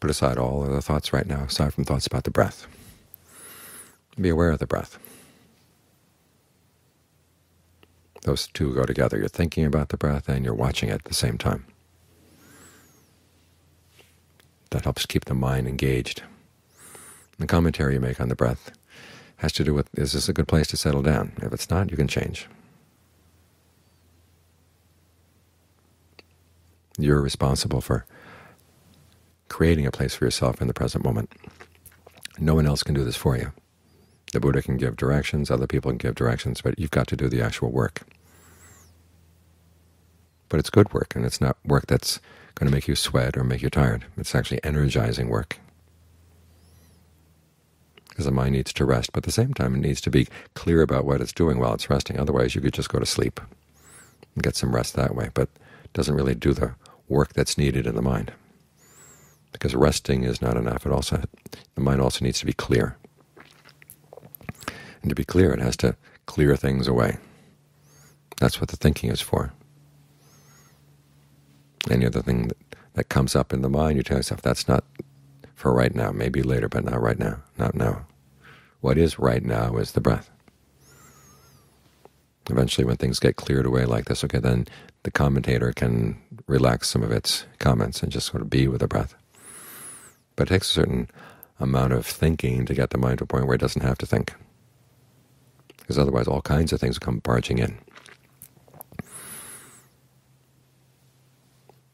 Put aside all other thoughts right now, aside from thoughts about the breath. Be aware of the breath. Those two go together. You're thinking about the breath and you're watching it at the same time. That helps keep the mind engaged. The commentary you make on the breath has to do with, is this a good place to settle down? If it's not, you can change. You're responsible for creating a place for yourself in the present moment. No one else can do this for you. The Buddha can give directions, other people can give directions, but you've got to do the actual work. But it's good work, and it's not work that's going to make you sweat or make you tired. It's actually energizing work. Because the mind needs to rest, but at the same time it needs to be clear about what it's doing while it's resting. Otherwise you could just go to sleep and get some rest that way, but it doesn't really do the work that's needed in the mind. Because resting is not enough. It also the mind also needs to be clear. And to be clear, it has to clear things away. That's what the thinking is for. Any other thing that, that comes up in the mind, you tell yourself, that's not for right now, maybe later, but not right now, not now. What is right now is the breath. Eventually, when things get cleared away like this, okay, then the commentator can relax some of its comments and just sort of be with the breath. But it takes a certain amount of thinking to get the mind to a point where it doesn't have to think because otherwise all kinds of things come barging in.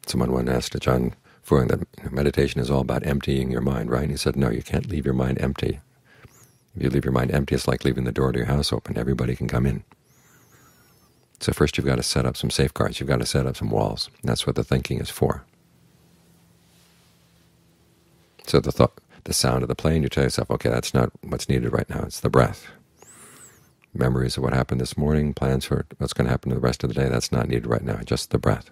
Someone once asked Ajaan Fuang that meditation is all about emptying your mind, right? And he said, no, you can't leave your mind empty. If you leave your mind empty, it's like leaving the door to your house open. Everybody can come in. So first you've got to set up some safeguards. You've got to set up some walls. That's what the thinking is for. So the thought, the sound of the plane, you tell yourself, okay, that's not what's needed right now. It's the breath memories of what happened this morning, plans for what's going to happen to the rest of the day, that's not needed right now, just the breath.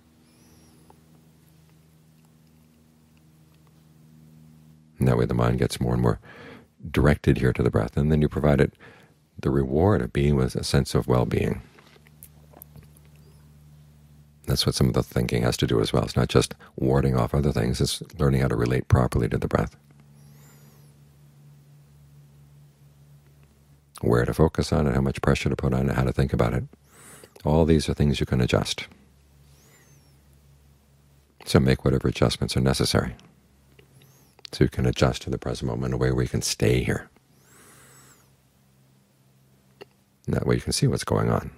And that way the mind gets more and more directed here to the breath, and then you provide it the reward of being with a sense of well-being. That's what some of the thinking has to do as well. It's not just warding off other things, it's learning how to relate properly to the breath. where to focus on it, how much pressure to put on it, how to think about it. All these are things you can adjust. So make whatever adjustments are necessary so you can adjust to the present moment in a way where you can stay here. And that way you can see what's going on.